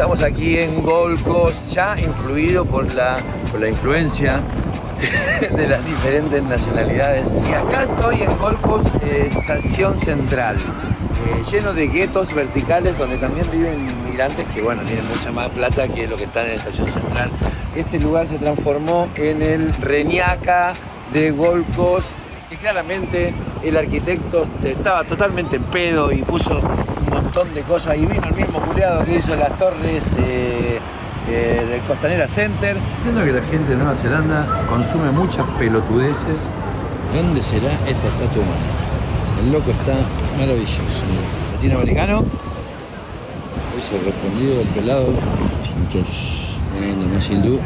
Estamos aquí en Gold ya influido por la, por la influencia de las diferentes nacionalidades. Y acá estoy en Gold eh, estación central, eh, lleno de guetos verticales donde también viven inmigrantes que, bueno, tienen mucha más plata que lo que están en la estación central. Este lugar se transformó en el Reñaca de Gold y claramente el arquitecto estaba totalmente en pedo y puso un montón de cosas y vino el mismo culiado que hizo las torres eh, eh, del Costanera Center. Entiendo que la gente de Nueva Zelanda consume muchas pelotudeces. ¿Dónde será esta estatua humana? El loco está maravilloso. Latinoamericano. Hoy se respondido del pelado. Viendo más hindú.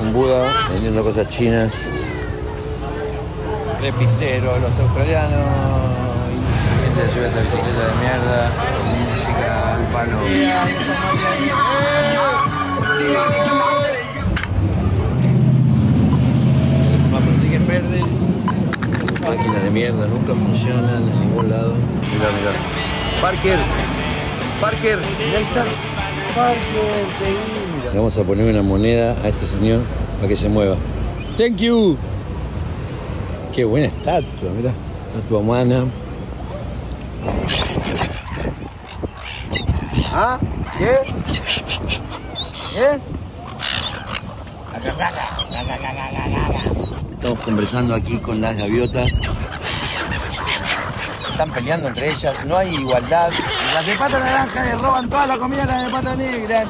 Un Buda vendiendo cosas chinas. Repintero, los australianos. Gente de esta bicicleta de mierda. Música al palo. El semáforo sigue en verde. Máquinas de mierda nunca funcionan en ningún lado. Mira, mira. Parker, Parker, mira ahí está. Parker, mira. Le vamos a poner una moneda a este señor para que se mueva. Thank you. Qué buena estatua, mira. Estatua humana. ¿Ah? ¿Qué? ¿Eh? Estamos conversando aquí con las gaviotas. Están peleando entre ellas, no hay igualdad. Las de pata naranja le roban toda la comida a las de pata negra.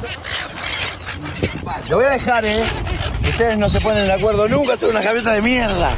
Lo voy a dejar, ¿eh? Ustedes no se ponen de acuerdo nunca, son unas gaviotas de mierda.